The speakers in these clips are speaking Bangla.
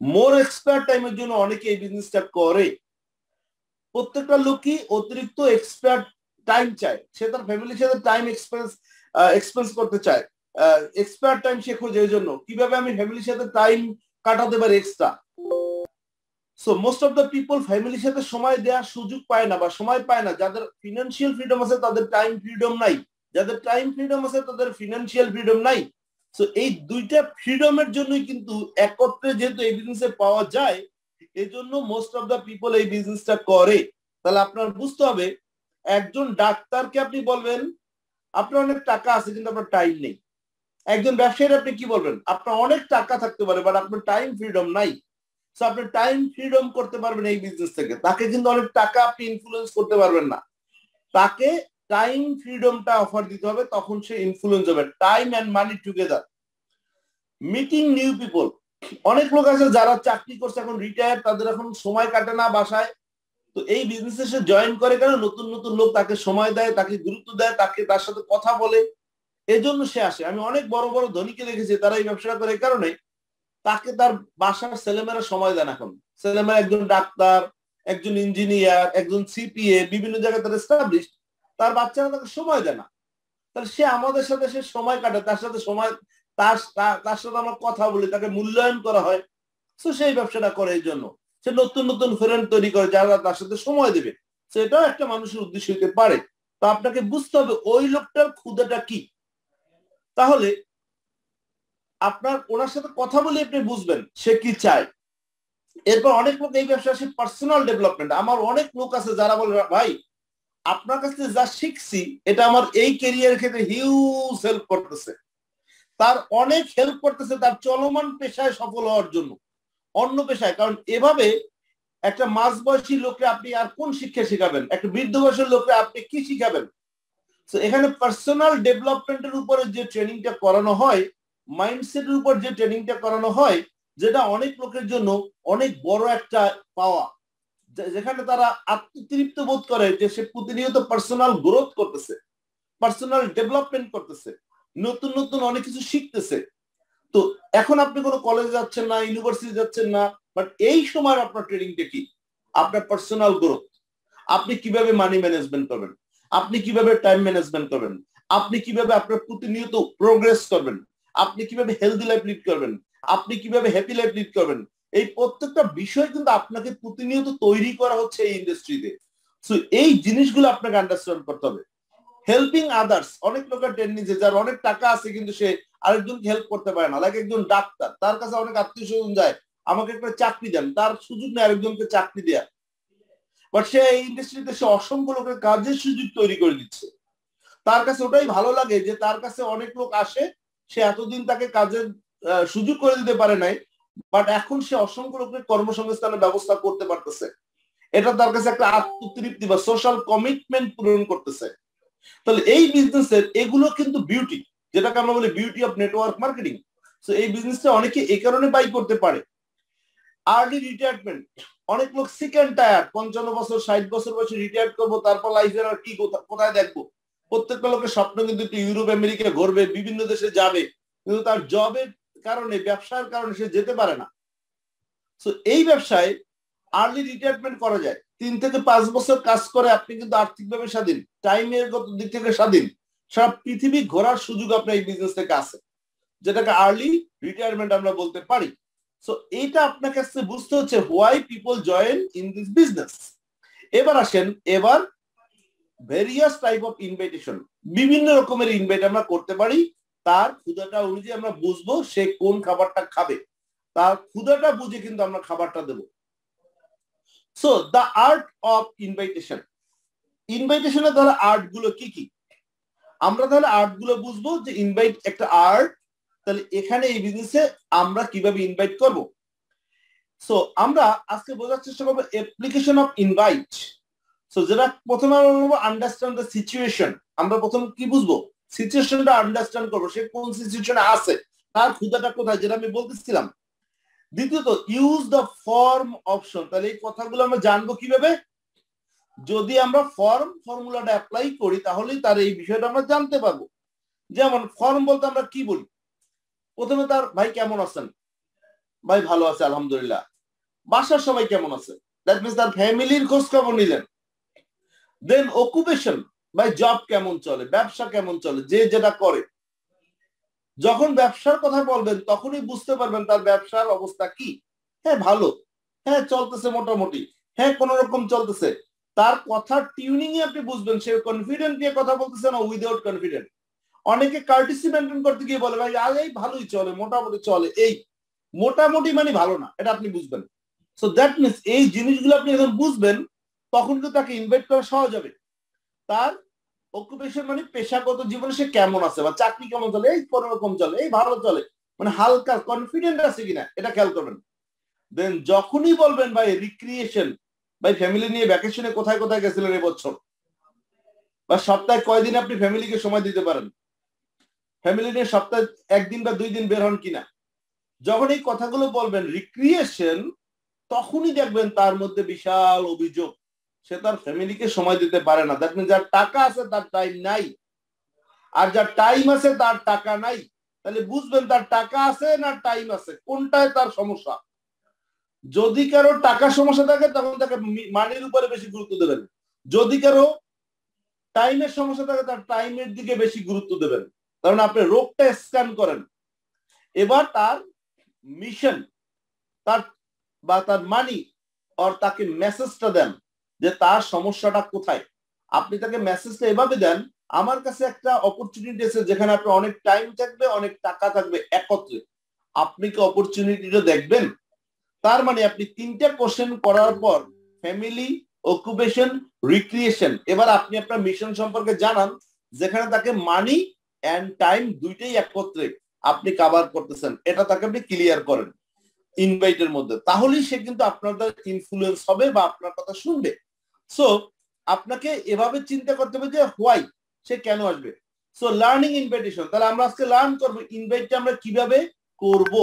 মোর এক্সপায়ার টাইমের জন্য অনেকে এই বিজনেসটা করে। প্রত্যেকটা লোকই অতিরিক্ত এক্সপায়ার টাইম চায়। সে তার ফ্যামিলির সাথে টাইম এক্সপেন্স এক্সপেন্স করতে চায়। এক্সপায়ার টাইম সে খোঁজে এই জন্য। কীভাবে আমি ফ্যামিলির সাথে টাইম কাটাতে পারি extra so most of the people ফ্যামিলির সাথে সময় দেওয়ার সুযোগ পায় না বা সময় পায় না। যাদের ফিনান্সিয়াল ফ্রিডম আছে, তাদের টাইম ফ্রিডম নাই। যাদের টাইম ফ্রিডম আছে, তাদের ফিনান্সিয়াল ফ্রিডম নাই। সো এই দুইটা ফ্রিডমের জন্যই কিন্তু একত্রে যেহেতু এই বিজনেসে পাওয়া যায় এই জন্য মোস্ট অফ দা পিপল এই বিজনেসটা করে। তাহলে আপনার বুঝতে হবে, একজন ডাক্তারকে আপনি বলবেন, আপনার অনেক টাকা আছে, কিন্তু আপনার টাইম নেই। একজন ব্যবসায়ীর আপনি কি বলবেন, আপনার অনেক টাকা থাকতে পারে বাট আপনার টাইম ফ্রিডম নাই। সো আপনি টাইম ফ্রিডম করতে পারবেন এই বিজনেস থেকে। তাকে কিন্তু অনেক টাকা আপনি ইনফ্লুয়েন্স করতে পারবেন না। তাকে টাইম ফ্রিডমটা অফার দিতে হবে, তখন সে ইনফ্লুয়েন্স হবে। Time and money together meeting new people অনেক লোক আছে যারা চাকরি করছে, এখন রিটায়ার তাদের এখন সময় কাটে না বাসায়। তো এই বিজনেসে সে জয়েন করে কেন? নতুন নতুন লোক তাকে সময় দেয়, তাকে গুরুত্ব দেয়, তাকে তার সাথে কথা বলে। এজন্য সে আসে। আমি অনেক বড় বড় ধনীকে দেখেছি, তারা এই ব্যবসাটা করে। কারণে তাকে তার বাসার ছেলেমেয়েরা সময় দেন এখন। ছেলেমেয়েরা একজন ডাক্তার, একজন ইঞ্জিনিয়ার একজন সিপিএ বিভিন্ন জায়গায় তারা এস্টাবলিশ তার বাচ্চারা তাকে সময় দেয় না। তাহলে সে আমাদের সাথে সে সময় কাটে, তার সাথে সময়, তার তার সাথে আমার কথা বলি, তাকে মূল্যায়ন করা হয়। তো সেই ব্যবসাটা করে এই জন্য। সে নতুন নতুন ফ্রেন্ড তৈরি করে, যারা তার সাথে সময় দেবে। সেটাও একটা মানুষের উদ্দেশ্য হতে পারে। তো আপনাকে বুঝতে হবে, ওই লোকটার ক্ষুদাটা কি? তাহলে আপনার, ওনার সাথে কথা বলে আপনি বুঝবেন, সে কি চায়। এরপর অনেক লোক এই ব্যবসা আসে পার্সোনাল ডেভেলপমেন্ট আমার অনেক লোক আছে যারা বলে, ভাই আপনার কাছে যা শিখছি, এটা আমার এই ক্যারিয়ার ক্ষেত্রে হিউজ হেল্প করতেছে। তার অনেক হেল্প করতেছে তার চলমান পেশায় সফল হওয়ার জন্য। অন্য পেশায়, কারণ এভাবে একটা মাঝ বয়সী লোককে আপনি আর কোন শিক্ষা শিখাবেন? একটা বৃদ্ধ বয়সের লোককে আপনি কি শিখাবেন? এখানে পার্সোনাল ডেভেলপমেন্টের উপরে যে ট্রেনিংটা করানো হয় মাইন্ডসেটের উপর যে ট্রেনিংটা করানো হয়, যেটা অনেক লোকের জন্য অনেক বড় একটা পাওয়া। যেখানে তারা আত্মতৃপ্ত বোধ করে যে সে প্রতিনিয়ত পার্সোনাল গ্রোথ করতেছে পার্সোনাল ডেভেলপমেন্ট করতেছে, নতুন নতুন অনেক কিছু শিখতেছে। তো এখন আপনি কোনো কলেজে যাচ্ছেন না ইউনিভার্সিটি যাচ্ছেন না বাট এই সময় আপনার ট্রেনিংটা কি? আপনার পার্সোনাল গ্রোথ আপনি কীভাবে মানি ম্যানেজমেন্ট করবেন? আপনি কীভাবে টাইম ম্যানেজমেন্ট করবেন? আপনি কীভাবে আপনার প্রতিনিয়ত প্রোগ্রেস করবেন? আপনি কীভাবে হেলদি লাইফ লিড করবেন? আপনি কীভাবে হ্যাপি লাইফ লিড করবেন? এই প্রত্যেকটা বিষয় কিন্তু আপনাকে প্রতিনিয়ত তৈরি করা হচ্ছে এই ইন্ডাস্ট্রিতে সো এই জিনিসগুলো আপনাকে আন্ডারস্ট্যান্ড করতে হবে। হেল্পিং আদার্স অনেক লোকের টেন্ডেন্সি যার অনেক টাকা আছে কিন্তু সে আরেকজনকে হেল্প করতে পারে না। লাইক একজন ডাক্তার, তার কাছে অনেক আত্মীয় স্বজন যায়, আমাকে একটা চাকরি দেন, তার সুযোগ নেই আরেকজনকে চাকরি দেয়া। বাট সে এই ইন্ডাস্ট্রিতে সে অসংখ্য লোকের কাজের সুযোগ তৈরি করে দিচ্ছে। তার কাছে ওটাই ভালো লাগে যে তার কাছে অনেক লোক আসে, সে এতদিন তাকে কাজের সুযোগ করে দিতে পারে নাই বাট এখন সে অসংখ্য লোকের কর্মসংস্থানের ব্যবস্থা করতে পারতেছে। এটা তার কাছে একটা আত্মতৃপ্তি বা সোশ্যাল কমিটমেন্ট পূরণ করতেছে। তাহলে এই বিজনেসের এগুলো কিন্তু বিউটি যেটাকে আমরা বলি বিউটি অফ নেটওয়ার্ক মার্কেটিং তো এই বিজনেসটা অনেকে এই কারণে বাই করতে পারে। আর্লি রিটায়ারমেন্ট অনেক লোক সেকেন্ড টায়ার পঞ্চান্ন বছর, ষাট বছর বয়সে রিটায়ার করব, তারপর লাইফের আর কি কোথায় দেখব? প্রত্যেকটা লোকের স্বপ্ন কিন্তু ইউরোপ আমেরিকা ঘুরবে, বিভিন্ন দেশে যাবে। কিন্তু তার জবের কারণে, ব্যবসার কারণে সে যেতে পারে না। তো এই ব্যবসায় আর্লি রিটায়ারমেন্ট করা যায়। তিন থেকে পাঁচ বছর কাজ করে আপনি কিন্তু আর্থিকভাবে স্বাধীন। টাইমের গত দিক থেকে স্বাধীন। সব পৃথিবী ঘোরার সুযোগ আপনার এই বিজনেস থেকে আছে। যেটাকে আর্লি রিটায়ারমেন্ট আমরা বলতে পারি। সো এইটা আপনার কাছে বুঝতে হচ্ছে why people join in this business এবার আসেন, এবার ভেরিয়াস টাইপ অফ ইনভাইটেশন বিভিন্ন রকমের ইনভাইট আমরা করতে পারি। তার ক্ষুদাটা অনুযায়ী আমরা বুঝব সে কোন খাবারটা খাবে। তার ক্ষুদাটা বুঝে কিন্তু আমরা খাবারটা দেব। So the art of invitation ইনভাইটেশনের তাহলে আর্টগুলো কি কি? আমরা তাহলে আর্টগুলো বুঝব যে ইনভাইট একটা আর্ট তাহলে এখানে এই বিজনেসে আমরা কীভাবে ইনভাইট করব? সো আমরা আজকে বোঝার চেষ্টা করব অ্যাপ্লিকেশন অফ ইনভাইট সো যেটা প্রথমে আমরা আন্ডারস্ট্যান্ড দ্য সিচুয়েশন আমরা প্রথম কি বুঝব? সিচুয়েশনটা আন্ডারস্ট্যান্ড করব, সে কোন সিচুয়েশনে আছে, তার ক্ষুদাটা কোথায়, যেটা আমি বলতেছিলাম। দ্বিতীয়ত ইউজ দ্য ফর্ম অপশন তাহলে এই কথাগুলো আমরা জানব কীভাবে? যদি আমরা ফর্ম ফর্মুলাটা অ্যাপ্লাই করি, তাহলেই তার এই বিষয়টা আমরা জানতে পারব। যেমন ফর্ম বলতে আমরা কি বলি? প্রথমে তার, ভাই, কেমন আছেন? ভাই, ভালো আছে, আলহামদুলিল্লাহ। বাসার সবাই কেমন আছে? দ্যাট মিনস তার ফ্যামিলির খোঁজ খবর নিলেন। দেন অকুপেশন ভাই জব কেমন চলে? ব্যবসা কেমন চলে? যে যেটা করে। যখন ব্যবসার কথা বলবেন, তখনই বুঝতে পারবেন তার ব্যবসার অবস্থা কি। হ্যাঁ ভালো। হ্যাঁ চলতেছে মোটামুটি। হ্যাঁ কোন রকম চলতেছে। তার কথার টিউনিং এ আপনি বুঝবেন। সে কনফিডেন্ট দিয়ে কথা বলতেছে না উইদাউট কনফিডেন্ট অনেকে কার্টিসি মেনটেন করতে গিয়ে বলে, ভাই আজ এই ভালোই চলে, মোটামুটি চলে। এই মোটামুটি মানে ভালো না, এটা আপনি বুঝবেন। সো দ্যাট মিনস এই জিনিসগুলো আপনি যখন বুঝবেন, তখন কিন্তু তাকে ইনভাইট করা সহজ হবে। তার অকুপেশন মানে পেশাগত জীবনে সে কেমন আছে বা চাকরি কেমন চলে, এই কোন রকম চলে, এই ভালো চলে মানে হালকা কনফিডেন্ট আছে কিনা, এটা খেয়াল করবেন। দেন যখনই বলবেন, ভাই রিক্রিয়েশন ভাই ফ্যামিলি নিয়ে ভ্যাকেশনে কোথায় কোথায় গেছিলেন এবছর? বা সপ্তাহে কয়দিন আপনি ফ্যামিলিকে সময় দিতে পারেন? ফ্যামিলি নিয়ে সপ্তাহে একদিন বা দুই দিন বের হন কিনা? যখন এই কথাগুলো বলবেন রিক্রিয়েশন তখনই দেখবেন তার মধ্যে বিশাল অভিযোগ। সে তার ফ্যামিলিকে সময় দিতে পারে না। দেখবেন যার টাকা আছে তার টাইম নাই। আর যার টাইম আছে তার টাকা নাই। তাহলে বুঝবেন তার টাকা আছে না টাইম আছে। কোনটায় তার সমস্যা? যদি কারও টাকা সমস্যা থাকে, তখন তাকে মানির উপরে বেশি গুরুত্ব দেবেন। যদি কারও টাইমের সমস্যা থাকে, তার টাইমের দিকে বেশি গুরুত্ব দেবেন। কারণ আপনি রোগটা স্ক্যান করেন। এবার তার মিশন তার বা তার মানি আর তাকে মেসেজটা দেন। যে তার সমস্যাটা কোথায়? আপনি তাকে মেসেজটা এভাবে দেন, আমার কাছে একটা অপরচুনিটি আছে যেখানে আপনি অনেক টাইম থাকবে, অনেক টাকা থাকবে একত্রে। আপনি কি অপরচুনিটিটা দেখবেন? তার মানে আপনি তিনটা কোশ্চেন করার পর ফ্যামিলি অকুপেশন রিক্রিয়েশন এবার আপনি আপনার মিশন সম্পর্কে জানান, যেখানে তাকে মানি অ্যান্ড টাইম দুইটাই একত্রে আপনি কাভার করতেছেন। এটা তাকে আপনি ক্লিয়ার করেন ইনভাইটের মধ্যে। তাহলেই সে কিন্তু আপনাদের ইনফ্লুয়েন্স হবে বা আপনার কথা শুনবে। সো আপনাকে এভাবে চিন্তা করতে হবে যে হোয়াই সে কেন আসবে? সো লার্নিং ইনভাইটেশন তাহলে আমরা আজকে লার্ন করব ইনভাইটটা আমরা কীভাবে করব?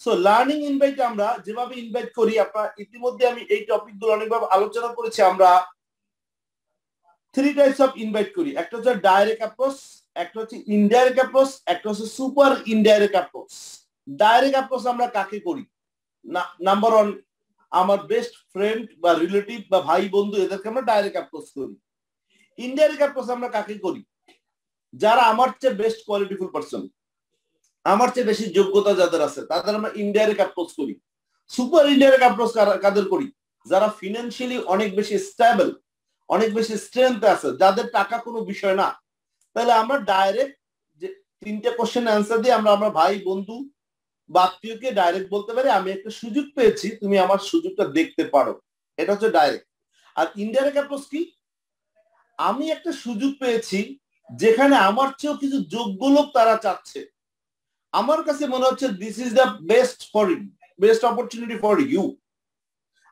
সো লার্নিং ইনভাইট আমরা যেভাবে ইনভাইট করি, আপনার ইতিমধ্যে আমি এই টপিকগুলো অনেকভাবে আলোচনা করেছি, আমরা থ্রি টাইপস অফ ইনভাইট করি। একটা হচ্ছে ডাইরেক্ট অ্যাপ্রোচ একটা হচ্ছে ইনডাইরেক্ট অ্যাপ্রোচ একটা হচ্ছে super indirect approach direct approach আমরা কাকে করি? নাম্বার ওয়ান আমার বেস্ট ফ্রেন্ড বা রিলেটিভ বা ভাই বন্ধু এদেরকে আমরা ডাইরেক্ট অ্যাপ্রোচ করি। ইনডাইরেক্ট অ্যাপ্রোচ আমরা কাকে করি? যারা আমার চেয়ে বেস্ট কোয়ালিটিফুল পার্সন আমার চেয়ে বেশি যোগ্যতা যাদের আছে, তাদের আমরা ইনডাইরেক্ট অ্যাপ্রোচ করি। সুপার ইনডাইরেক্ট অ্যাপ্রোচ কাদের করি? যারা ফিনান্সিয়ালি অনেক বেশি স্টেবল অনেক বেশি স্ট্রেংথ আছে, যাদের টাকা কোনো বিষয় না, তাহলে আমরা ডাইরেক্ট যে তিনটে কোশ্চেন অ্যান্সার দিয়ে আমরা আমরা ভাই, বন্ধু বা আত্মীয়কে ডাইরেক্ট বলতে পারি আমি একটা সুযোগ পেয়েছি তুমি আমার সুযোগটা দেখতে পারো। এটা হচ্ছে ডাইরেক্ট আর ইনডাইরেক্ট অ্যাপ্রোচ কি? আমি একটা সুযোগ পেয়েছি যেখানে আমার চেয়েও কিছু যোগ্য লোক তারা চাচ্ছে। আমার কাছে মনে হচ্ছে this is the best for best opportunity for you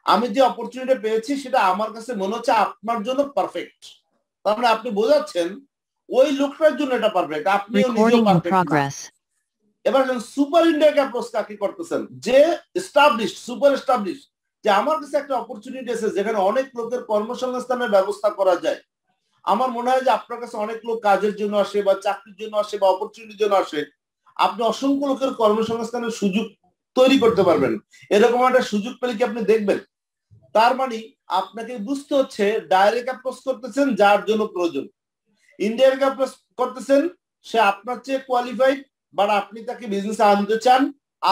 আমি যে অপরচুনিটি পেয়েছি সেটা আমার কাছে মনে হচ্ছে আপনার জন্য পারফেক্ট তার মানে আপনি বোঝাচ্ছেন ওই লোকটার জন্য এটা পারফেক্ট আপনি এবার সুপার ইন্ডিয়া অ্যাপ্রোচ কাকে করতেছেন, যে এস্টাবলিশ সুপার এস্টাবলিশ যে আমার কাছে একটা অপরচুনিটি আছে যেখানে অনেক লোকের কর্মসংস্থানের ব্যবস্থা করা যায়। আমার মনে হয় যে আপনার কাছে অনেক লোক কাজের জন্য আসে বা চাকরির জন্য আসে বা অপরচুনিটির জন্য আসে, আপনি অসংখ্য লোকের কর্মসংস্থানের সুযোগ তৈরি করতে পারবেন। এরকম একটা সুযোগ পেলে কি আপনি দেখবেন? তার মানে আপনাকে বুঝতে হচ্ছে ডাইরেক্ট অ্যাপ্রোচ করতেছেন, যার জন্য প্রয়োজন। ইন্ডিয়ার অ্যাপ্রোচ করতেছেন, সে আপনার চেয়ে কোয়ালিফাইড বাট আপনি তাকে বিজনেসে আনতে চান,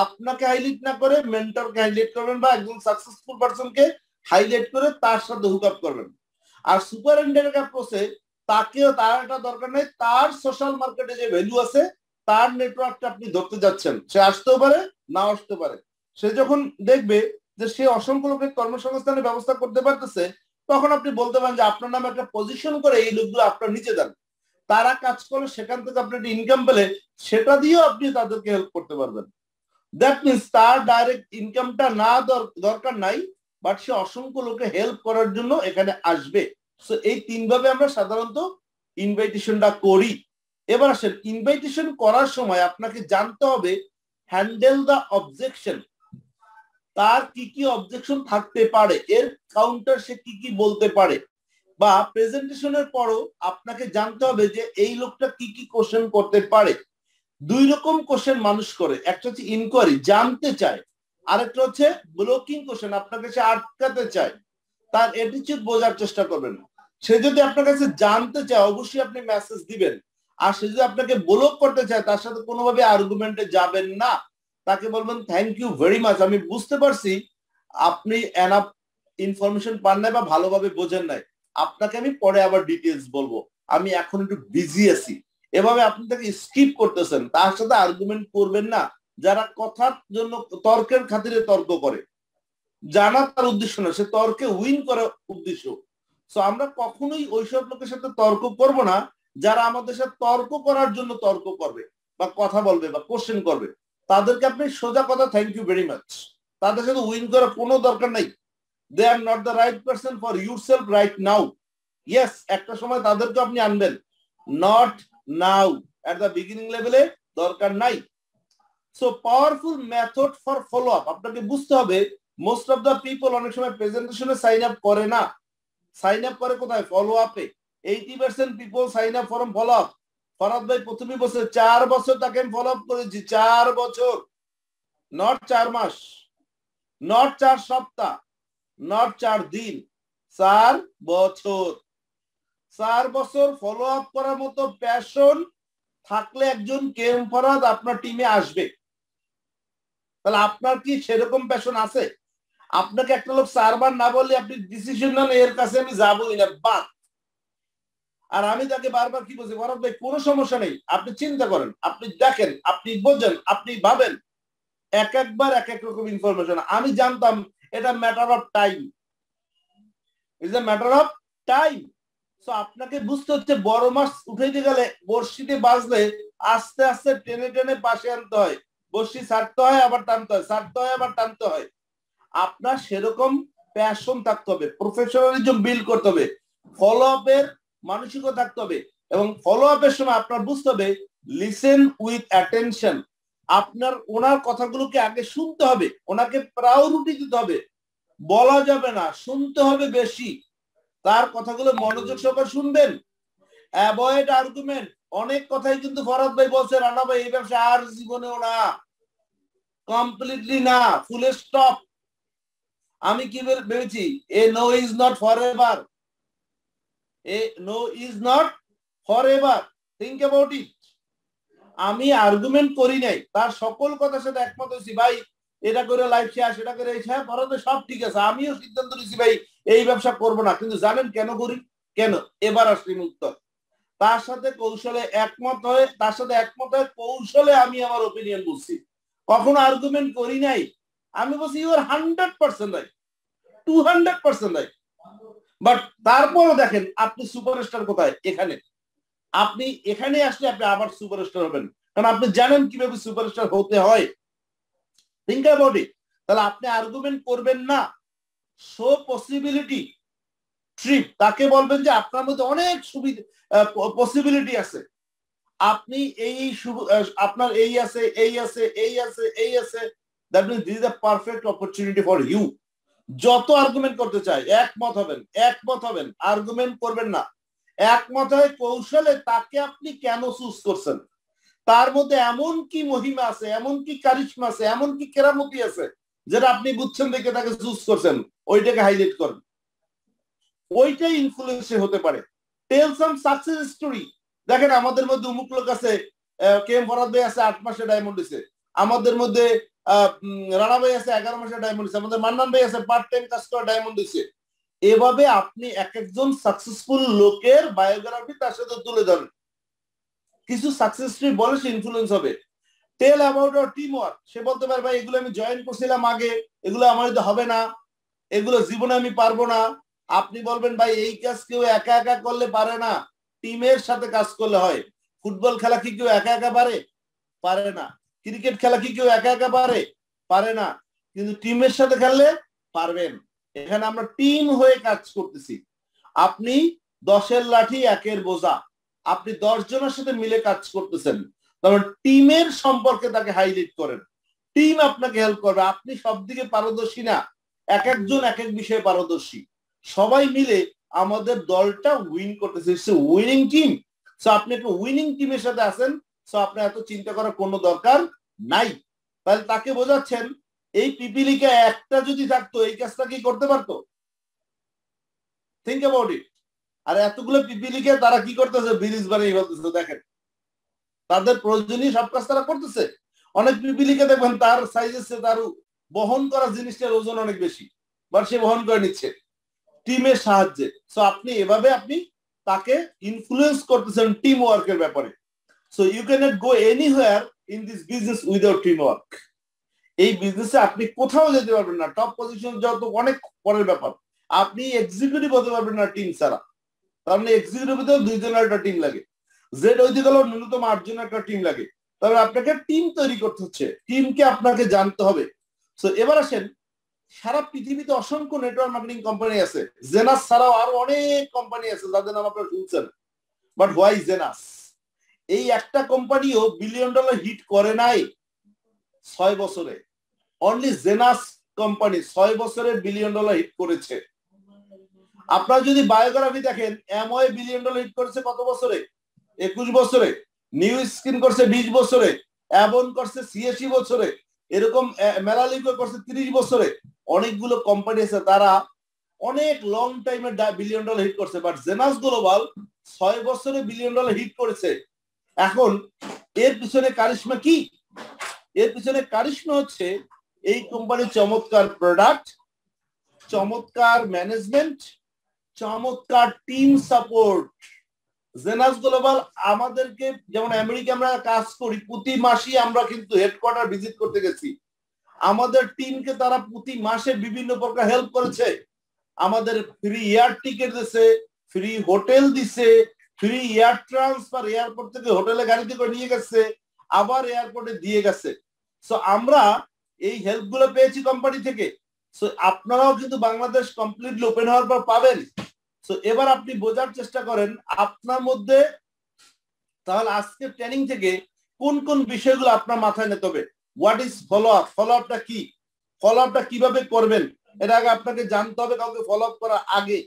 আপনাকে হাইলাইট না করে মেন্টরকে হাইলাইট করবেন বা একজন সাকসেসফুল পারসনকে হাইলাইট করে তার সাথে হুক আপ করবেন। আর সুপার ইনডাইরেক্ট অ্যাপ্রোচে তাকেও তার একটা দরকার নেই, তার সোশ্যাল মার্কেটে যে ভ্যালু আছে, তার নেটওয়ার্কটা আপনি ধরতে যাচ্ছেন। সে আসতেও পারে না আসতে পারে। সে যখন দেখবে যে সে অসংখ্য লোকের কর্মসংস্থানের ব্যবস্থা করতে পারতেছে, তখন আপনি বলতে পারেন যে আপনার নামে একটা পজিশন করে এই লোকগুলো আপনার নিচে দেন তারা কাজ করে, সেখান থেকে আপনি একটা ইনকাম পেলে সেটা দিয়েও আপনি তাদেরকে হেল্প করতে পারবেন। দ্যাট মিনস তার ডাইরেক্ট ইনকামটা না দরকার নাই বাট সে অসংখ্য লোকে হেল্প করার জন্য এখানে আসবে। এই তিন ভাবে আমরা সাধারণত ইনভাইটেশনটা করি। এবার আসেন ইনভাইটেশন করার সময় আপনাকে জানতে হবে হ্যান্ডেল দ্য অবজেকশন তার কি কি অবজেকশন থাকতে পারে? এর কাউন্টার সে কি কি বলতে পারে? বা প্রেজেন্টেশনের পরও আপনাকে জানতে হবে যে এই লোকটা কি কি কোশ্চেন করতে পারে। দুই রকম কোশ্চেন মানুষ করে। একটা হচ্ছে ইনকোয়ারি জানতে চায়। আরেকটা হচ্ছে ব্লকিং কোশ্চেন আপনার কাছে আটকাতে চায়। তার অ্যাটিচিউড বোঝার চেষ্টা করবেন। সে যদি আপনার কাছে জানতে চায়, অবশ্যই আপনি মেসেজ দিবেন। আর সে যদি আপনাকে ব্লক করতে চায়, তার সাথে কোনোভাবে আর্গুমেন্টে যাবেন না। তাকে বলবেন থ্যাংক ইউ ভেরি মাচ আমি বুঝতে পারছি, আপনি এনাফ ইনফরমেশন পান নাই বা ভালোভাবে বোঝেন নাই। আপনাকে আমি পরে আবার ডিটেলস বলব। আমি এখন একটু বিজি আছি। এভাবে আপনি তাকে স্কিপ করতেছেন। তার সাথে আর্গুমেন্ট করবেন না। যারা কথার জন্য তর্কের খাতিরে তর্ক করে। জানা তার উদ্দেশ্য না। সে তর্কে উইন করার উদ্দেশ্য। সো আমরা কখনোই ওইসব লোকের সাথে তর্ক করব না। যারা আমাদের সাথে তর্ক করার জন্য তর্ক করবে বা কথা বলবে বা কোশ্চেন করবে। তাদেরকে আপনি সোজা কথা থ্যাংক ইউ ভেরি মাচ তাদের সাথে উইন করার কোনো দরকার নেই। They are not the right person for yourself right now yes একটা সময় তাদেরকে আপনি আনবেন। Not now at the beginning লেভেলে দরকার নাই। So powerful method for follow up আপনাকে বুঝতে হবে মোস্ট অফ দ্য পিপল অনেক সময় প্রেজেন্টেশনে সাইন আপ করে না। সাইন আপ করে কোথায়? ফলো আপে eighty percent people sign up from follow up Farhad ভাই প্রথমে বছর চার বছর তাকে আমি ফলো আপ করেছি, চার বছর। নট চার মাস। নট চার সপ্তাহ। নট চার দিন, চার বছর। চার বছর ফলো আপ করার মতো প্যাশন থাকলে একজন কেম ফরাদ আপনার টিমে আসবে। তাহলে আপনার কি সেরকম প্যাশন আছে? আপনাকে একটা লোক চারবার না বললে আপনি ডিসিশন নেন এর কাছে আমি যাবোই না, বাদ। আর আমি তাকে বারবার কি বলছি, ফরাদ ভাই, কোনো সমস্যা নেই, আপনি চিন্তা করেন, আপনি দেখেন, আপনি বোঝেন, আপনি ভাবেন। এক একবার এক এক রকম ইনফরমেশন আমি জানতাম এটা matter of time is a matter of time so আপনাকে বুঝতে হচ্ছে বড় মাছ উঠাইতে গেলে বর্ষিতে বাজলে আস্তে আস্তে টেনে টেনে পাশে আনতে হয়। বর্ষি ছাড়তে হয়, আবার টানতে হয়। ছাড়তে হয়, আবার টানতে হয়। আপনার সেরকম প্যাশন থাকতে হবে। প্রফেশনালিজম বিল্ড করতে হবে। ফলো আপের মানসিকতা থাকতে হবে। এবং ফলো আপের সময় আপনার বুঝতে হবে লিসেন উইথ অ্যাটেনশন আপনার ওনার কথাগুলোকে আগে শুনতে হবে, ওনাকে প্রায়োরিটি দিতে হবে। বলা যাবে না, শুনতে হবে বেশি। তার কথাগুলো মনোযোগ সহকারে শুনবেন। অ্যাভয়েড আর্গুমেন্ট অনেক কথাই কিন্তু ফরাদ ভাই বলছে, রানা ভাই, এই ব্যবসা আর জীবনেও না। কমপ্লিটলি না। ফুল স্টপ আমি কি ভেবেছি? A no is not forever a no is not forever think about it আমি আর্গুমেন্ট করি নাই। তার সকল কথার সাথে একমত হয়েছি, ভাই, এটা করে লাইফ শেয়ার সেটা করে হ্যাঁ ভারতে সব ঠিক আছে। আমিও সিদ্ধান্ত নিয়েছি, ভাই, এই ব্যবসা করব না। কিন্তু জানেন কেন করি? কেন? এবার আসলি উত্তর তার সাথে কৌশলে একমত হয়ে, তার সাথে একমত হয়ে কৌশলে আমি আমার ওপিনিয়ন বুঝছি কখনো আর্গুমেন্ট করি নাই। আমি বলছি you're hundred percent right to hundred percent right but তারপরও দেখেন, আপনি সুপারস্টার কোথায়? এখানে। আপনি এখানে আসলে আপনি আবার সুপারস্টার হবেন। কারণ আপনি জানেন কীভাবে সুপারস্টার হতে হয়। থিঙ্ক অ্যাবাউট ইট তাহলে আপনি আর্গুমেন্ট করবেন না। শো পসিবিলিটি ট্রিপ তাকে বলবেন যে আপনার মধ্যে অনেক সুবিধা পসিবিলিটি আছে। আপনি এই আপনার এই আছে এই আছে এই আছে এই আছে। That means this is perfect opportunity for you যত আর্গুমেন্ট করতে চাই একমত হবেন একমত হবেন। আর্গুমেন্ট করবেন না। একমত হয়ে কৌশলে তাকে আপনি কেন চুজ করছেন? তার মধ্যে এমন কি মহিমা আছে, এমন কি কারিশমা আছে, এমন কি কেরামতি আছে, যেটা আপনি বুঝছেন দেখে তাকে চুজ করছেন, ওইটাকে হাইলাইট করেন। ওইটাই ইনফ্লুয়েন্সে হতে পারে। টেল সাম সাকসেস স্টোরি দেখেন, আমাদের মধ্যে উমুক লোক আছে কেম ফরাদ ভাই আছে, আট মাসে ডায়মন্ড দিছে। আমাদের মধ্যে রানা ভাই আছে, এগারো মাসে ডায়মন্ড দিছে। আমাদের মান্নান ভাই আছে পার্ট টাইম কাজ করে ডায়মন্ড দিছে। এভাবে আপনি এক একজন সাকসেসফুল লোকের বায়োগ্রাফি তার সাথে তুলে ধরেন। কিছু সাকসেসফুল বলে সে ইনফ্লুয়েন্স হবে। Tell about our team work সে বলতে পারে, ভাই, এগুলো আমি জয়েন করছিলাম আগে, এগুলো আমার হবে না, এগুলো জীবনে আমি পারব না। আপনি বলবেন, ভাই, এই কাজ কেউ একা একা করলে পারে না। টিমের সাথে কাজ করলে হয়। ফুটবল খেলা কি কেউ একা একা পারে? পারে না। ক্রিকেট খেলা কি কেউ একা একা পারে? পারে না। কিন্তু টিমের সাথে খেললে পারবেন। এখানে আমরা টিম হয়ে কাজ করতেছি। আপনি দশের লাঠি, একের বোঝা। আপনি দশ জনের সাথে মিলে কাজ করতেছেন। তখন টিমের সম্পর্কে তাকে হাইলাইট করেন। টিম আপনাকে হেল্প করবে। আপনি সব দিকে পারদর্শী না। এক একজন এক এক বিষয়ে পারদর্শী। সবাই মিলে আমাদের দলটা উইন করতেছে। উইনিং টিম সো আপনি একটা উইনিং টিমের সাথে আছেন। সো আপনার এত চিন্তা করার কোনো দরকার নাই। তাহলে তাকে বোঝাচ্ছেন এই পিপিলিকা একটা যদি থাকতো, এই কাজটা কি করতে পারতো? থিঙ্ক অ্যাবাউট ইট আর এতগুলো পিপিলিকে তারা কি করতেছে? ব্রিজ বানিয়ে ফেলতেছে, দেখেন। তাদের প্রয়োজনীয় সব কাজ তারা করতেছে। অনেক পিপিলিকে দেখবেন, তার সাইজের তার বহন করা জিনিসটার ওজন অনেক বেশি। বা সে বহন করে নিচ্ছে। টিমের সাহায্যে। সো আপনি এভাবে আপনি তাকে ইনফ্লুয়েন্স করতেছেন টিম ওয়ার্কের ব্যাপারে। So you can not go anywhere in this business without team work এই বিজনেসে আপনি কোথাও যেতে পারবেন না। টপ পজিশন যত, অনেক পরের ব্যাপার। আপনি এক্সিকিউটিভ হতে পারবেন না টিম ছাড়া। তার মানে এক্সিকিউটিভ দুইজনের একটা টিম লাগে। জেড ওই দিকে ন্যূনতম আটজনের একটা টিম লাগে। তবে আপনাকে টিম তৈরি করতে হচ্ছে। টিমকে আপনাকে জানতে হবে। তো এবার আসেন, সারা পৃথিবীতে অসংখ্য নেটওয়ার্ক মার্কেটিং কোম্পানি আছে। জেনাস ছাড়াও আরও অনেক কোম্পানি আছে, যাদের নাম আপনারা শুনছেন। বাট হোয়াই জেনাস এই একটা কোম্পানিও বিলিয়ন ডলার হিট করে নাই। ছয় বছরে। অনলি জেনাস কোম্পানি ছয় বছরে বিলিয়ন ডলার হিট করেছে। আপনারা যদি বায়োগ্রাফি দেখেন এমওয়ে বিলিয়ন ডলার হিট করেছে কত বছরে? একুশ বছরে। নিউ স্কিন করছে বিশ বছরে। অ্যাবন করছে ছিয়াশি বছরে। এরকম মেলালিকো করছে তিরিশ বছরে। অনেকগুলো কোম্পানি আছে, তারা অনেক লং টাইমে বিলিয়ন ডলার হিট করছে। বাট জেনাস গ্লোবাল ছয় বছরে বিলিয়ন ডলার হিট করেছে। এখন, এর পিছনে কারিশমা কি? এর পিছনে কারিশমা হচ্ছে এই কোম্পানির চমৎকার প্রোডাক্ট চমৎকার ম্যানেজমেন্ট চমৎকার টিম সাপোর্ট জেনাস গ্লোবাল আমাদেরকে, যেমন আমেরিকা আমরা কাজ করি, প্রতি মাসেই আমরা কিন্তু হেডকোয়ার্টার ভিজিট করতে গেছি। আমাদের টিমকে তারা প্রতি মাসে বিভিন্ন প্রকার হেল্প করেছে। আমাদের ফ্রি এয়ার টিকিট দিছে ফ্রি হোটেল দিছে ফ্রি এয়ার ট্রান্সফার এয়ারপোর্ট থেকে হোটেলে গাড়িতে করে নিয়ে গেছে, আবার এয়ারপোর্টে দিয়ে গেছে। সো আমরা এই হেল্পগুলো পেয়েছি কোম্পানি থেকে। সো আপনারাও কিন্তু বাংলাদেশ কমপ্লিটলি ওপেন হওয়ার পর পাবেন। সো এবার আপনি বোঝার চেষ্টা করেন, আপনার মধ্যে তাহলে আজকে ট্রেনিং থেকে কোন কোন বিষয়গুলো আপনার মাথায় নিতে হবে? What is follow up follow আপটা কি? ফলো আপটা কীভাবে করবেন? এর আগে আপনাকে জানতে হবে, কাউকে ফলো আপ করার আগে।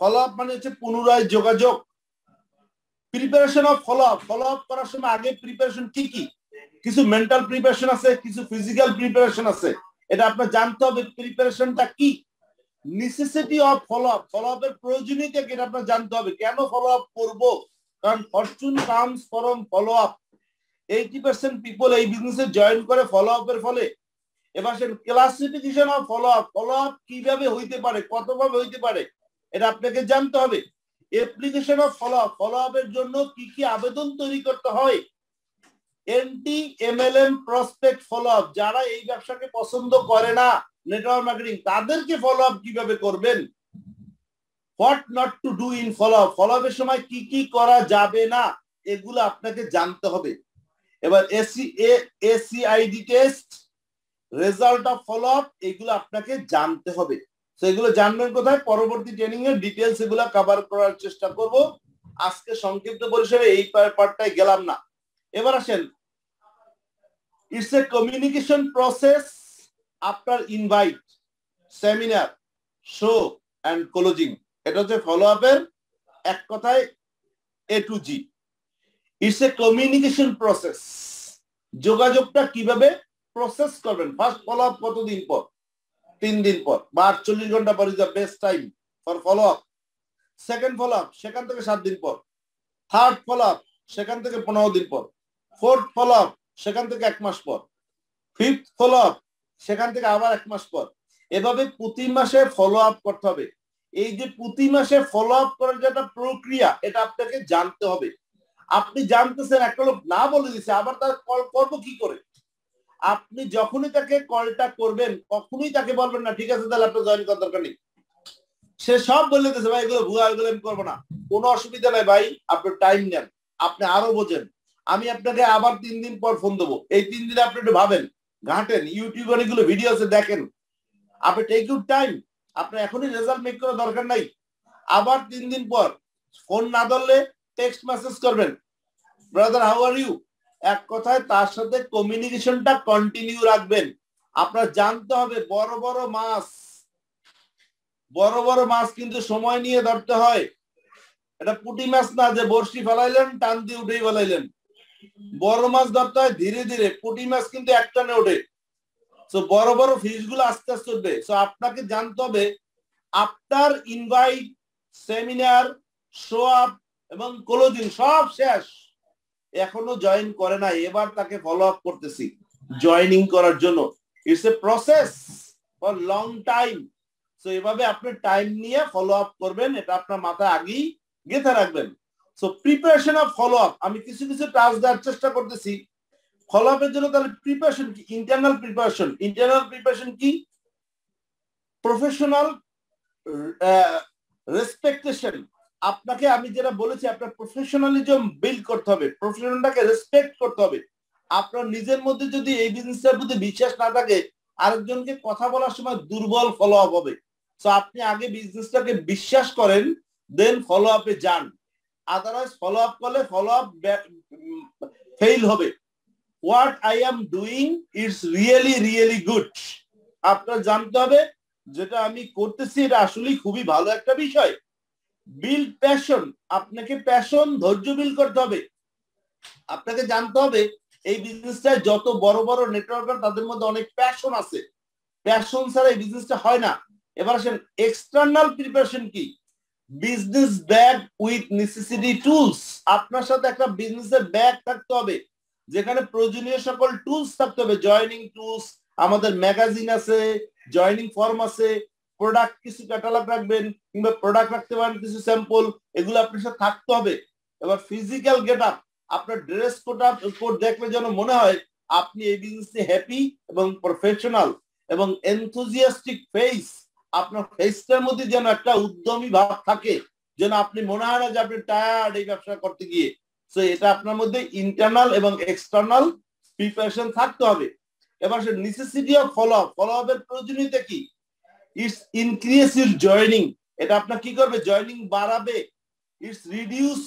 ফলো আপ মানে হচ্ছে পুনরায় যোগাযোগ। Preparation of follow up follow up করার সময় আগে প্রিপারেশন কি কি? কিছু মেন্টাল প্রিপারেশন আছে, কিছু ফিজিক্যাল প্রিপারেশন আছে। এটা আপনার জানতে হবে প্রিপারেশনটা কি? Necessity of follow up follow up এর প্রয়োজনীয়তা কি, এটা আপনার জানতে হবে। কেন ফলো আপ করব? কারণ fortune comes from follow up eighty percent people এই বিজনেসে জয়েন করে ফলো আপ এর ফলে। এবার সে classification of follow up follow up কীভাবে হইতে পারে? কতভাবে হইতে পারে? এটা আপনাকে জানতে হবে। Application of follow up follow up এর জন্য কি কি আবেদন তৈরি করতে হয়? Anti MLM prospect follow up যারা এই ব্যবসাকে পছন্দ করে না নেটওয়ার্ক মার্কেটিং তাদেরকে ফলো আপ কীভাবে করবেন? What not to do in follow up follow আপের সময় কি কি করা যাবে না, এগুলো আপনাকে জানতে হবে। এবার AC A ACID test result of follow up এগুলো আপনাকে জানতে হবে। তো এগুলো জানবেন কোথায়? পরবর্তী ট্রেনিং এর ডিটেলস এগুলো কভার করার চেষ্টা করব। আজকে সংক্ষিপ্ত পরিসরে এই পার্টটায় গেলাম না। এবার আসেন। It's a communication process after invite seminar show and closing এটা হচ্ছে ফলো আপের এক কথায় A to Z it's a communication process যোগাযোগটা কীভাবে প্রসেস করবেন? ফার্স্ট ফলো আপ কতদিন পর? তিন দিন পর। বা আটচল্লিশ ঘণ্টা পর is the best time for follow up second follow up সেখান থেকে সাত দিন পর। থার্ড ফলো আপ সেখান থেকে পনেরো দিন পর। ফোর্থ ফলো আপ সেখান থেকে এক মাস পর। ফিফথ ফলো আপ সেখান থেকে আবার এক মাস পর। এভাবে প্রতি মাসে ফলো আপ করতে হবে। এই যে প্রতি মাসে ফলো আপ করার যে একটা প্রক্রিয়া, এটা আপনাকে জানতে হবে। আপনি জানতেছেন, একটা লোক না বলে দিচ্ছে আবার তার কল করব কি করে? আপনি যখনই তাকে কলটা করবেন, কখনোই তাকে বলবেন না, ঠিক আছে, তাহলে আপনার জয়েন করার দরকার নেই। সে সব বলে দিতেছে ভাই, এগুলো ভুয়া এগুলো আমি করব না। কোনো অসুবিধা নাই, ভাই, আপনার টাইম নেন। আপনি আরও বোঝেন। আমি আপনাকে আবার তিন দিন পর ফোন দেবো। এই তিন দিনে আপনি একটু ভাবেন, ঘাটেন ইউটিউবে অনেকগুলো ভিডিও আছে, দেখেন। আপনি টেক ইউর টাইম আপনি এখনই রেজাল্ট মেক করার দরকার নাই। আবার তিন দিন পর ফোন না ধরলে টেক্সট মেসেজ করবেন। ব্রাদার হাউ আর ইউ এক কথায় তার সাথে কমিউনিকেশনটা কন্টিনিউ রাখবেন। আপনার জানতে হবে, বড় বড় মাছ। বড় বড় মাছ কিন্তু সময় নিয়ে ধরতে হয়। এটা পুটি মাছ না যে বর্ষি ফেলাইলেন, টান দিয়ে উঠেই ফেলাইলেন। বড় মাছ ধরতে হয় ধীরে ধীরে, পুঁটি মাছ কিন্তু একটানে ওঠে। তো বড় বড় ফিশগুলো আস্তে আস্তে উঠবে। সো আপনাকে জানতে হবে, আপনার ইনভাইট সেমিনার শো আপ এবং ক্লোজিং সব শেষ। এখনও জয়েন করে নাই, এবার তাকে ফলো আপ করতেছি জয়েনিং করার জন্য। It's a process for long time তো এভাবে আপনি টাইম নিয়ে ফলো আপ করবেন, এটা আপনার মাথায় আগেই গেঁথে রাখবেন। So preparation of follow up আমি কিছু কিছু টাস্ক দেওয়ার চেষ্টা করতেছি। ফলো আপের জন্য তাহলে প্রিপারেশন কি? ইন্টারনাল প্রিপারেশন ইন্টারনাল প্রিপারেশন কি? প্রফেশনাল রেসপেক্টেশন আপনাকে আমি যেটা বলেছি, আপনার প্রফেশনালিজম বিল্ড করতে হবে। প্রফেশনালটাকে রেসপেক্ট করতে হবে। আপনার নিজের মধ্যে যদি এই বিজনেসটার প্রতি বিশ্বাস না থাকে, আরেকজনকে কথা বলার সময় দুর্বল ফলো আপ হবে। তো আপনি আগে বিজনেসটাকে বিশ্বাস করেন দেন ফলো আপে যান। আদারওয়াইজ ফলো আপ করলে ফলো আপ ফেইল হবে। What I am doing it's really really good আপনার জানতে হবে, যেটা আমি করতেছি, এটা আসলেই খুবই ভালো একটা বিষয়। বিল্ড প্যাশন আপনাকে প্যাশন ধৈর্য বিল্ড করতে হবে। আপনাকে জানতে হবে, এই বিজনেসটায় যত বড় বড় নেটওয়ার্কার তাদের মধ্যে অনেক প্যাশন আছে। প্যাশন ছাড়া এই বিজনেসটা হয় না। এবার আসেন এক্সটার্নাল প্রিপারেশন কি? Business bag with necessity tools আপনার সাথে একটা বিজনেসের ব্যাগ থাকতে হবে, যেখানে প্রয়োজনীয় সকল টুলস থাকতে হবে। জয়নিং টুলস আমাদের ম্যাগাজিন আছে জয়নিং ফর্ম আছে প্রোডাক্ট কিছু ক্যাটালগ রাখবেন, কিংবা প্রোডাক্ট রাখতে পারেন কিছু স্যাম্পল এগুলো আপনার সাথে থাকতে হবে। এবার ফিজিক্যাল গেট আপ আপনার ড্রেস কোড কোড দেখলে যেন মনে হয়, আপনি এই বিজনেসে হ্যাপি এবং প্রফেশনাল এবং এনথুজিয়াস্টিক ফেস আপনার ফেসটার মধ্যে যেন একটা উদ্যমী ভাব থাকে, যেন আপনি মনে হয় না যে আপনি টায়ার্ড এই ব্যবসা করতে গিয়ে। সো এটা আপনার মধ্যে ইন্টারনাল এবং এক্সটার্নাল প্রিপারেশন থাকতে হবে। এবার সে necessity of follow up follow আপের প্রয়োজনীয়তা কি? ইটস ইনক্রিজ ইউর জয়নিং এটা আপনার কি করবে? জয়নিং বাড়াবে। It's reduce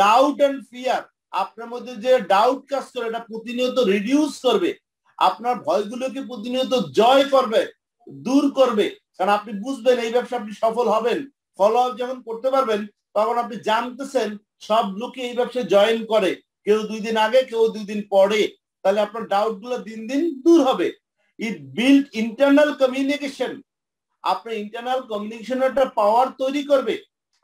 doubt and fear আপনার মধ্যে যে ডাউট কাজ করে, এটা প্রতিনিয়ত রিডিউস করবে। আপনার ভয়গুলোকে প্রতিনিয়ত জয় করবে, দূর করবে। কারণ আপনি বুঝবেন এই ব্যবসা আপনি সফল হবেন ফলো আপ যখন করতে পারবেন, তখন আপনি জানতেছেন সব লোকে এই ব্যবসায় জয়েন করে। কেউ দুই দিন আগে, কেউ দুই দিন পরে। তাহলে আপনার ডাউটগুলো দিন দিন দূর হবে। ইট বিল্ড ইন্টারনাল কমিউনিকেশন আপনার ইন্টারনাল কমিউনিকেশন একটা পাওয়ার তৈরি করবে।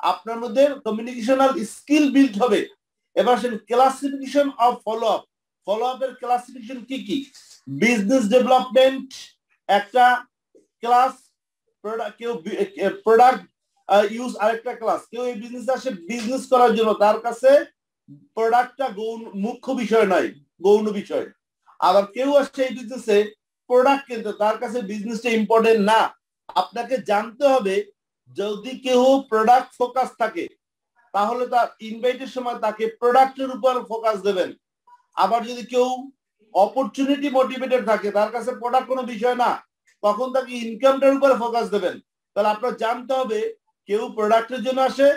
আপনার মধ্যে কমিউনিকেশনাল স্কিল বিল্ড হবে। এবার classification of follow up follow up আপের ক্লাসিফিকেশন কি কি? বিজনেস ডেভেলপমেন্ট একটা ক্লাস প্রোডাক্ট কেউ প্রোডাক্ট ইউজ আরেকটা ক্লাস কেউ এই বিজনেস আসে বিজনেস করার জন্য, তার কাছে প্রোডাক্টটা গৌণ, মুখ্য বিষয় নয়, গৌণ বিষয়। আবার কেউ আসছে এই বিজনেসে প্রোডাক্ট কিনতে, তার কাছে বিজনেসটা ইম্পর্টেন্ট না। আপনাকে জানতে হবে, যদি কেউ প্রোডাক্ট ফোকাস থাকে, তাহলে তার ইনভাইটের সময় তাকে প্রোডাক্টের উপর ফোকাস দেবেন। আবার যদি কেউ অপরচুনিটি মোটিভেটেড থাকে, তার কাছে প্রোডাক্ট কোনো বিষয় না। তখন তাকে ইনকামটার উপরে ফোকাস দেবেন। তাহলে আপনার জানতে হবে, কেউ প্রোডাক্টের জন্য আসে,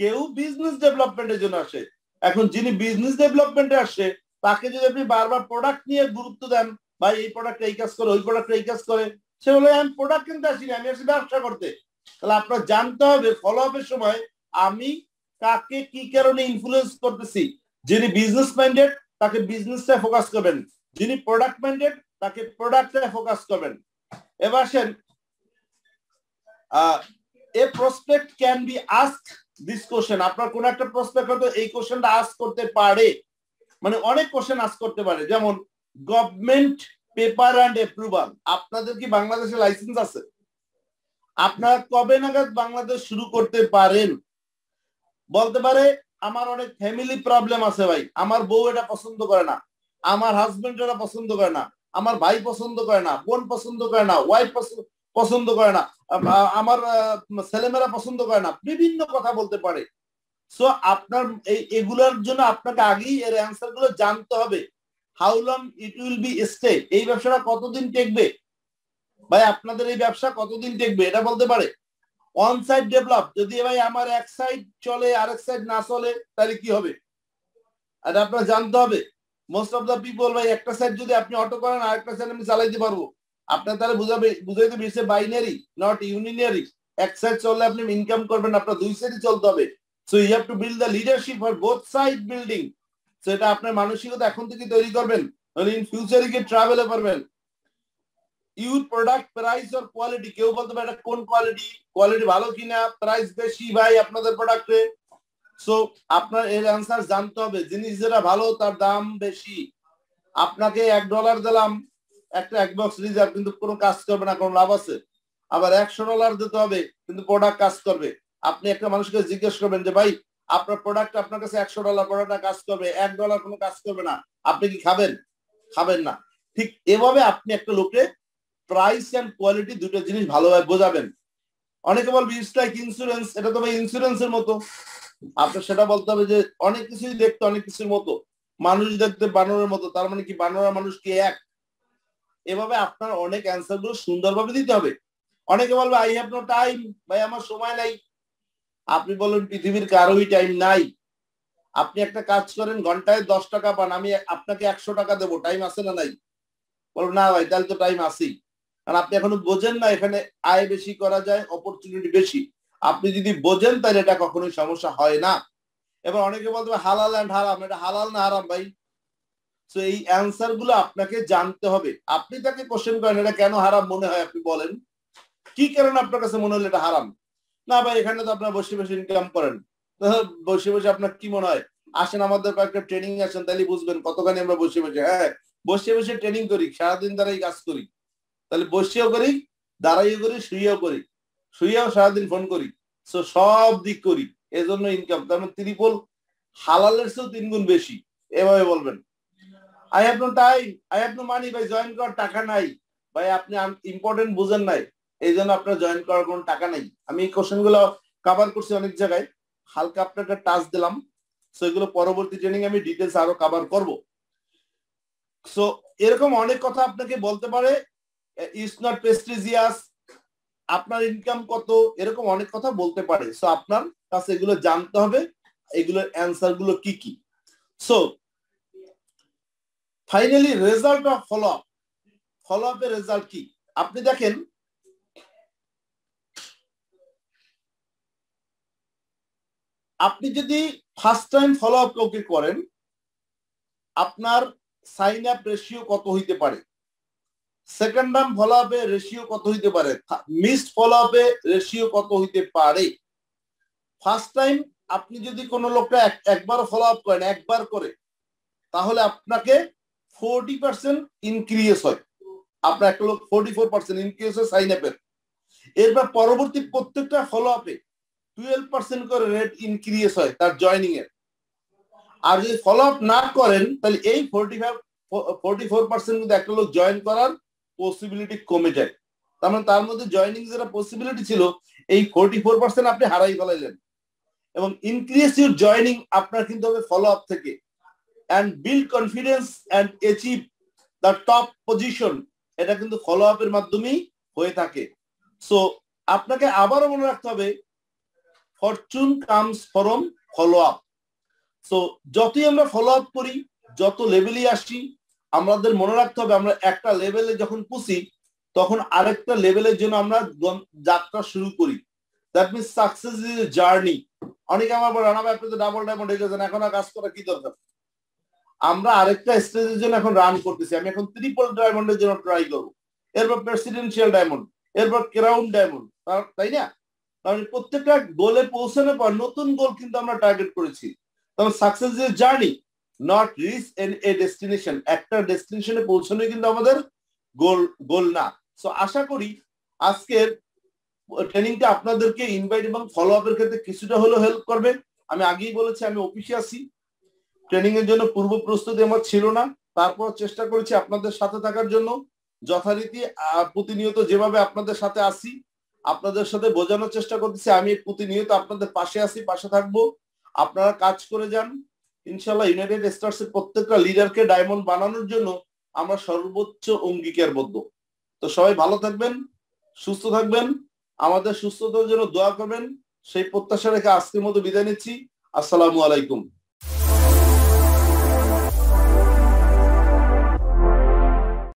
কেউ বিজনেস ডেভেলপমেন্টের জন্য আসে। এখন যিনি বিজনেস ডেভেলপমেন্টে আসে, তাকে যদি আপনি বারবার প্রোডাক্ট নিয়ে গুরুত্ব দেন, ভাই এই প্রোডাক্ট এই কাজ করে, ওই প্রোডাক্ট এই কাজ করে, সে বলে, আমি প্রোডাক্ট কিনতে আসিনি, আমি আসি ব্যবসা করতে। তাহলে আপনার জানতে হবে ফলো আপের সময় আমি কাকে কি কারণে ইনফ্লুয়েন্স করতেছি। যিনি বিজনেস মাইন্ডেড তাকে বিজনেসটায় ফোকাস করবেন। যিনি প্রোডাক্ট মাইন্ডেড তাকে প্রোডাক্টটায় ফোকাস করবেন। এবার আসেন a prospect can be ask this question আপনার কোন একটা প্রসপেক্ট হয়তো এই কোশ্চেনটা আস্ক করতে পারে। মানে অনেক কোশ্চেন আস্ক করতে পারে। যেমন গভর্নমেন্ট পেপার অ্যান্ড অ্যাপ্রুভাল আপনাদের কি বাংলাদেশে লাইসেন্স আছে? আপনারা কবে নাগাদ বাংলাদেশ শুরু করতে পারেন? বলতে পারে, আমার অনেক ফ্যামিলি প্রবলেম আছে ভাই। আমার বউ এটা পছন্দ করে না। আমার হাজবেন্ড এটা পছন্দ করে না। আমার ভাই পছন্দ করে না, বোন পছন্দ করে না ওয়াইফ পছন্দ করে না আমার ছেলেমেয়েরা পছন্দ করে না, বিভিন্ন কথা বলতে পারে। সো আপনার এই, এগুলোর জন্য আপনাকে আগেই এর অ্যান্সারগুলো জানতে হবে। How long it will be stay এই ব্যবসাটা কতদিন টেকবে? ভাই, আপনাদের এই ব্যবসা কতদিন টেকবে? এটা বলতে পারে। অন সাইড ডেভেলপ যদি ভাই আমার এক সাইড চলে, আরেক সাইড না চলে, তাহলে কি হবে? এটা আপনার জানতে হবে। মোস্ট অফ দা পিপল ভাই, একটা সাইড যদি আপনি অটো করেন, আরেকটা সাইড আমি চালাইতে পারব। আপনার তাহলে বুঝাবে বুঝাইতে বেশি বাইনারি নট ইউনিনারি এক সাইড চললে আপনি ইনকাম করবেন, আপনার দুই সাইডই চলতে হবে। So you have to build the leadership for both side building সেটা আপনার মানসিকতা এখন থেকে তৈরি করবেন তাহলে ইন ফিউচারে গিয়ে ট্রাভেলে পারবেন ইউর প্রোডাক্ট প্রাইস আর কোয়ালিটি কেউ বলতে পারে এটা কোন কোয়ালিটি কোয়ালিটি ভালো কিনা প্রাইস বেশি ভাই আপনাদের প্রোডাক্টে সো আপনার এর অ্যান্সার জানতে হবে। জিনিস যেটা ভালো, তার দাম বেশি। আপনাকে এক ডলার দিলাম, একটা এক বক্স রিজার্ভ কিন্তু কোনো কাজ করবে না, কোনো লাভ আছে। আবার একশো ডলার দিতে হবে, কিন্তু প্রোডাক্ট কাজ করবে। আপনি একটা মানুষকে জিজ্ঞেস করবেন যে, ভাই, আপনার প্রোডাক্ট আপনার কাছে একশো ডলার প্রোডাক্টটা কাজ করবে, এক ডলার কোনো কাজ করবে না। আপনি কি খাবেন? খাবেন না। ঠিক এভাবে আপনি একটা লোকে প্রাইস অ্যান্ড কোয়ালিটি দুটো জিনিস ভালোভাবে বোঝাবেন। অনেকে বলবে, ইটস লাইক ইন্স্যুরেন্স এটা তো ভাই ইন্স্যুরেন্সের মতো। আপনার সেটা বলতে হবে যে অনেক কিছুই দেখতে অনেক কিছুর মতো। মানুষ দেখতে বানরের মতো, তার মানে কি বানরা মানুষ কি এক? এভাবে আপনার অনেক অ্যান্সারগুলো সুন্দরভাবে দিতে হবে। অনেকে বলবে আই হ্যাভ নো টাইম ভাই, আমার সময় নাই। আপনি বলেন, পৃথিবীর কারোই টাইম নাই। আপনি একটা কাজ করেন, ঘন্টায় দশ টাকা পান, আমি আপনাকে একশো টাকা দেবো টাইম আছে না নাই? বলো না ভাই, তাহলে তো টাইম আসেই কারণ আপনি এখনও বোঝেন না, এখানে আয় বেশি করা যায় অপরচুনিটি বেশি। আপনি যদি বোঝেন তাহলে এটা কখনোই সমস্যা হয় না। এবার অনেকে বলতে হবে হালাল অ্যান্ড হারাম, এটা হালাল না হারাম ভাই? তো এই অ্যান্সারগুলো আপনাকে জানতে হবে। আপনি তাকে কোশ্চেন করেন, এটা কেন হারাম মনে হয় আপনি বলেন। কি কারণে আপনার কাছে মনে হলো এটা হারাম? না ভাই, এখানে তো আপনার বসে বসে ইনকাম করেন। বসে বসে আপনার কি মনে হয়? আসেন আমাদের কয়েকটা ট্রেনিং আসেন, তাহলে বুঝবেন কতখানি আমরা বসে বসে হ্যাঁ? বসে বসে ট্রেনিং করি, সারাদিন দ্বারাই কাজ করি। তাহলে বসেও করি, দাঁড়াইও করি, শুয়েও করি। শুয়েও সারাদিন ফোন করি। সো সব দিক করি। এজন্য ইনকাম তার মানে ত্রিপল হালালের চেয়েও তিন গুণ বেশি। এভাবে বলবেন। I have no time I have no money ভাই জয়েন করার টাকা নাই। ভাই, আপনি ইম্পর্টেন্ট বুঝেন নাই। এই জন্য আপনার জয়েন করার কোনো টাকা নাই। আমি এই কোশ্চেনগুলো কাভার করছি অনেক জায়গায়। হালকা আপনাকে টাচ দিলাম। সো এগুলো পরবর্তী ট্রেনিং আমি ডিটেলস আরও কাভার করব। সো এরকম অনেক কথা আপনাকে বলতে পারে। ইজ নট প্রেস্টিজিয়াস আপনার ইনকাম কত? এরকম অনেক কথা বলতে পারে। সো আপনার কাছে এগুলো জানতে হবে। এগুলোর অ্যান্সারগুলো কি কি? So finally result of follow up follow আপের রেজাল্ট কি? আপনি দেখেন, আপনি যদি ফার্স্ট টাইম ফলো আপ কাউকে করেন, আপনার সাইন আপ রেশিও কত হইতে পারে? সেকেন্ড টাইম ফলো আপে রেশিও কত হইতে পারে? মিসড ফলো আপে রেশিও কত হইতে পারে? ফার্স্ট টাইম আপনি যদি কোনো লোকটা একবার ফলো আপ করেন, একবার করে, তাহলে আপনাকে ফোরটি পার্সেন্ট ইনক্রিজ হয়। আপনার একটা লোক ফোরটি ফোর পার্সেন্ট ইনক্রিজ হয় সাইন আপের এরপর পরবর্তী প্রত্যেকটা ফলো আপে টুয়েলভ পার্সেন্ট করে রেট ইনক্রিজ হয় তার জয়নিং এর। আর যদি ফলো আপ না করেন, তাহলে এই forty five forty four percent কিন্তু একটা লোক জয়েন করার পসিবিলিটি কমে যায়। তার মানে তার মধ্যে জয়নিং যেটা পসিবিলিটি ছিল, এই ফোরটি ফোর পার্সেন্ট আপনি হারাই ফেলাইলেন। এবং ইনক্রিজ ইউর জয়নিং আপনার কিন্তু হবে ফলো আপ থেকে। And build confidence and achieve the top position এটা কিন্তু ফলো আপের মাধ্যমেই হয়ে থাকে। সো আপনাকে আবারও মনে রাখতে হবে fortune comes from follow up so যতই আমরা ফলো আপ করি, যত লেভেলে আসি আমাদের মনে রাখতে হবে, আমরা একটা লেভেলে যখন পুষি, তখন আরেকটা লেভেলের জন্য আমরা যাত্রা শুরু করি। That means success is journey অনেকে আমার বলে, রানা ভাই, আপনি তো ডাবল ডায়মন্ড হয়ে গেছেন, এখন আর কাজ করা কি দরকার? আমরা আরেকটা স্টেজের জন্য এখন রান করতেছি। আমি এখন ত্রিপল ডায়মন্ডের জন্য ট্রাই করব। এরপর প্রেসিডেন্সিয়াল ডায়মন্ড এরপর ক্রাউন ডায়মন্ড তাই না? কারণ প্রত্যেকটা গোলে পৌঁছানোর পর নতুন গোল কিন্তু আমরা টার্গেট করেছি। তখন success is journey not reach a destination একটা ডেস্টিনেশনে পৌঁছানোই কিন্তু আমাদের গোল গোল না। সো আশা করি আজকের ট্রেনিংটা আপনাদেরকে ইনভাইট এবং ফলো আপের ক্ষেত্রে কিছুটা হলেও হেল্প করবে। আমি আগেই বলেছি, আমি অফিসে আছি। ট্রেনিং এর জন্য পূর্ব প্রস্তুতি আমার ছিল না। তারপর চেষ্টা করেছি আপনাদের সাথে থাকার জন্য। যথারীতি প্রতিনিয়ত যেভাবে আপনাদের সাথে আসি আপনাদের সাথে বোঝানোর চেষ্টা করতেছি। আমি প্রতিনিয়ত আপনাদের পাশে আসি পাশে থাকব। আপনারা কাজ করে যান। ইনশাল্লাহ ইউনাইটেড স্টার্স এর প্রত্যেকটা লিডারকে ডায়মন্ড বানানোর জন্য আমরা সর্বোচ্চ অঙ্গীকারবদ্ধ তো সবাই ভালো থাকবেন, সুস্থ থাকবেন, আমাদের সুস্থতার জন্য দোয়া করবেন। সেই প্রত্যাশা রেখে আজকের মতো বিদায় নিচ্ছি। আসসালামু আলাইকুম।